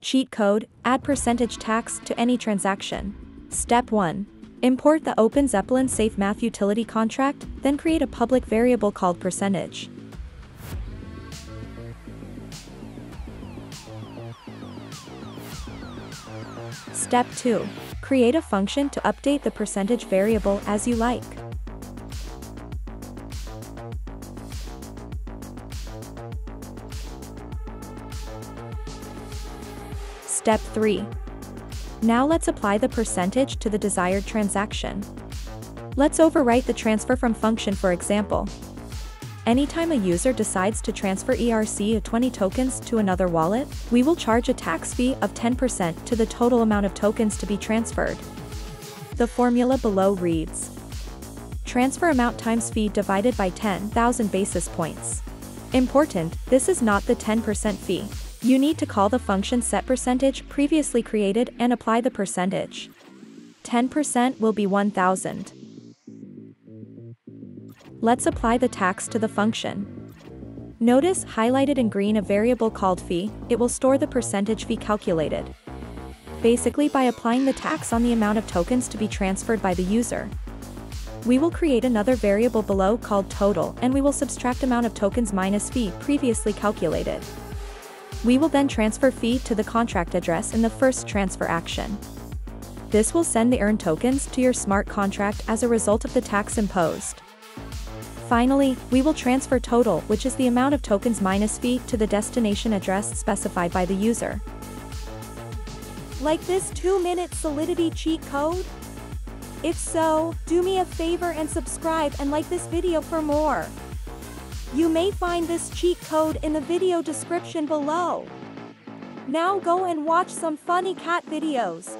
Cheat code, add percentage tax to any transaction. Step 1. Import the Open Zeppelin Safe Math utility contract, then create a public variable called percentage. Step 2. Create a function to update the percentage variable as you like. Step 3. Now let's apply the percentage to the desired transaction. Let's overwrite the transfer from function for example. Anytime a user decides to transfer ERC 20 tokens to another wallet, we will charge a tax fee of 10% to the total amount of tokens to be transferred. The formula below reads Transfer amount times fee divided by 10,000 basis points. Important, this is not the 10% fee. You need to call the function set percentage previously created and apply the percentage. 10% will be 1000. Let's apply the tax to the function. Notice highlighted in green a variable called fee, it will store the percentage fee calculated. Basically by applying the tax on the amount of tokens to be transferred by the user. We will create another variable below called total and we will subtract amount of tokens minus fee previously calculated. We will then transfer fee to the contract address in the first transfer action. This will send the earned tokens to your smart contract as a result of the tax imposed. Finally, we will transfer total which is the amount of tokens minus fee to the destination address specified by the user. Like this 2-minute Solidity cheat code? If so, do me a favor and subscribe and like this video for more. You may find this cheat code in the video description below. Now go and watch some funny cat videos.